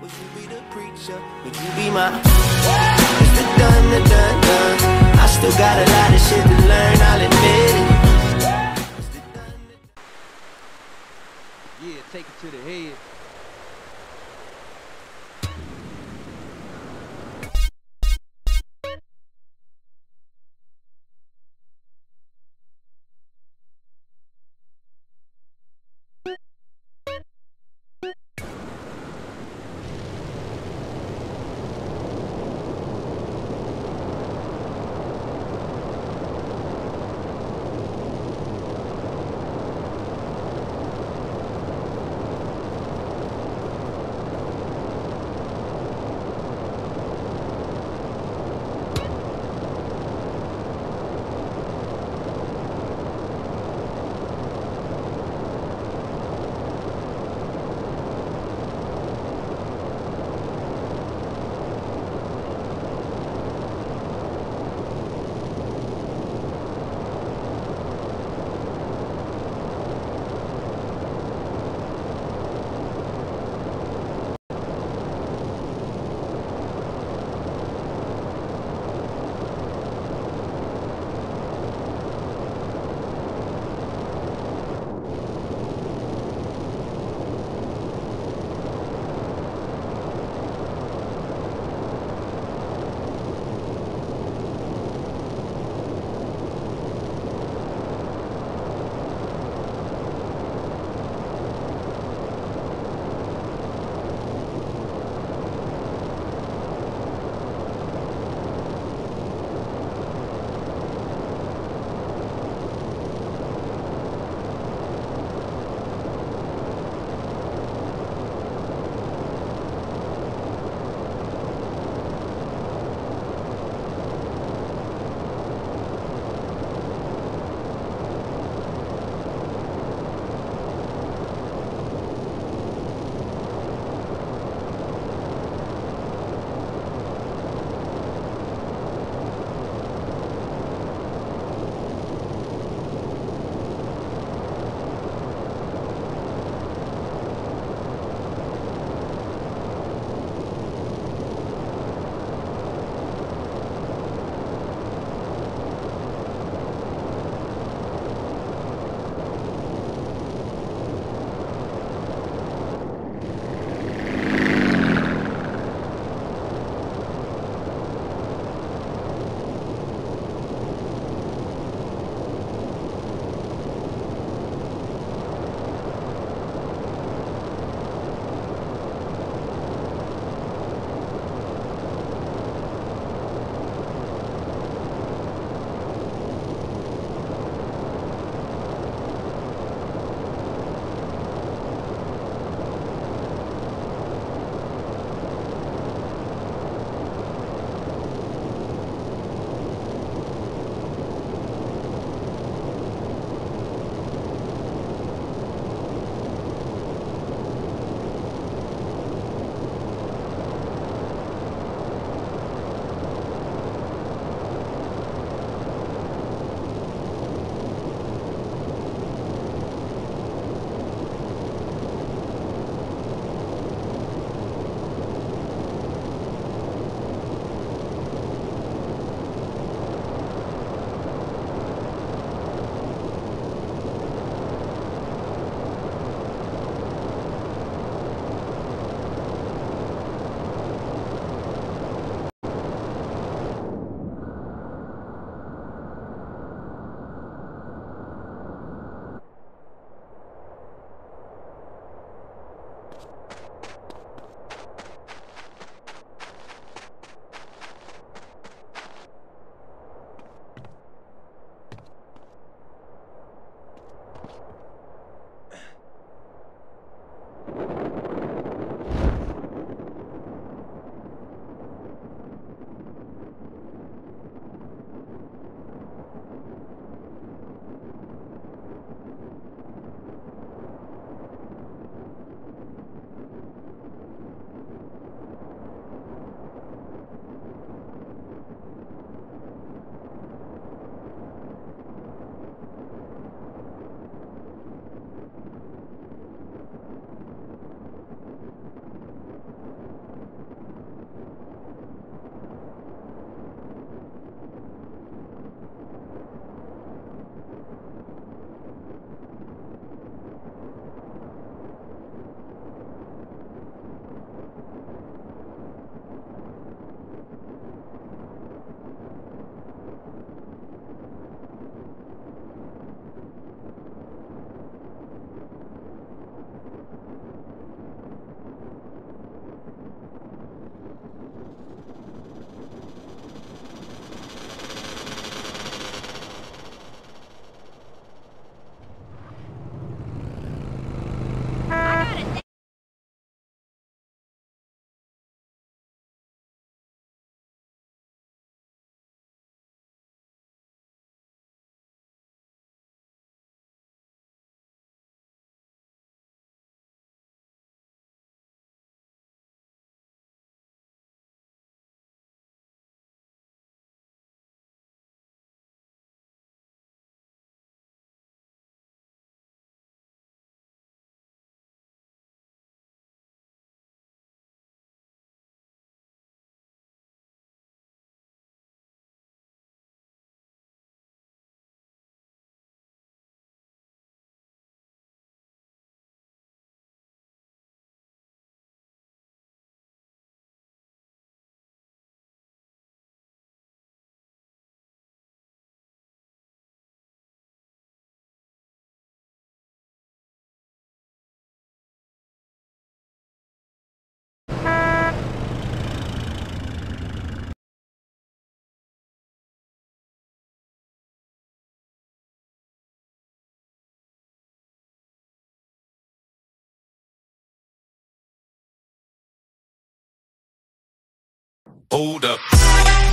Would you be the preacher? Would you be my? It's the done, the done, done. I still got a lot of shit to learn. I'll admit it. Yeah, take it to the head. Hold up.